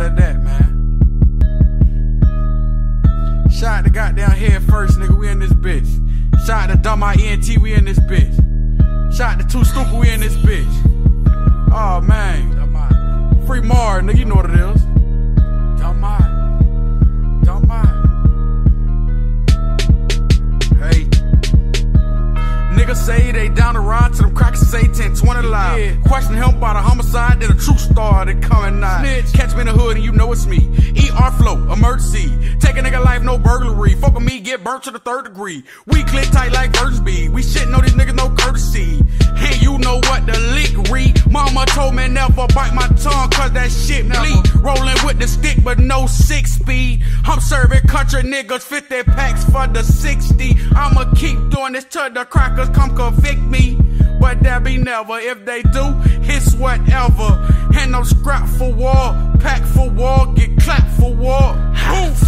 at that, man. Shot the goddamn head first, nigga. We in this bitch. Shot the dumb ENT, we in this bitch. Shot the two stupid, we in this bitch. Say they down the ride to them crackers say 10, 20 live. Yeah. Question him about a homicide, then a true star that coming out. Snitch. Catch me in the hood and you know it's me. ER flow, emergency. Take a nigga life, no burglary. Fuck with me, get burnt to the third degree. We click tight like Virgin speed. We shit know these niggas no courtesy. Hey, you know what the lick read. Mama told me never bite my tongue cause that shit bleed. Rolling with the stick but no six speed. I'm serving country niggas 50 packs for the 60. I'ma keep doing this till the crackers come convict me. But that be never. If they do, it's whatever. And I'm scrap for war, pack for war, get clapped for war.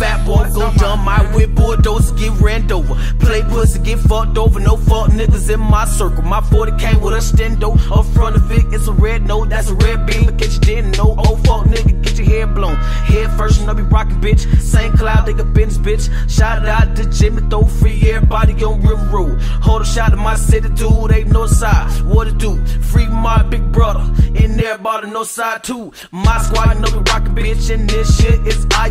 Fatboi go dumb, my whip bulldozer get ran over. Play pussy get fucked over, no fuck niggas in my circle. My 40 came with a stendo. Up front of it, it's a red note, that's a red beam. But get you didn't know, oh fuck nigga, get your head blown. Head first, and I be rockin' bitch. Same nigga, Benz bitch. Shout out to Jimmy, throw free everybody on Riverdale. Hold a shot at my city, dude, ain't no side. What it do? Free my big brother, in there, bought no side too. My squad, know we rockin' bitch, and this shit is I.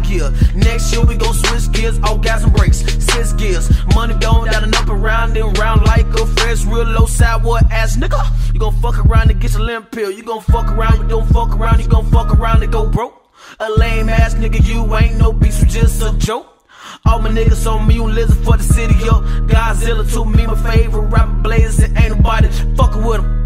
Next year we gon' switch gears, all gas and brakes, six gears. Money going down and up around and round like a fresh, real low side, what ass nigga. You gon' fuck around and get your limp pill. You gon' fuck around, but don't fuck around. You gon' fuck around and go broke. A lame ass nigga, you ain't no beast, you just a joke. All my niggas on me, you lizard for the city, yo. Godzilla to me, my favorite rapper, blazing, ain't nobody fucking with him.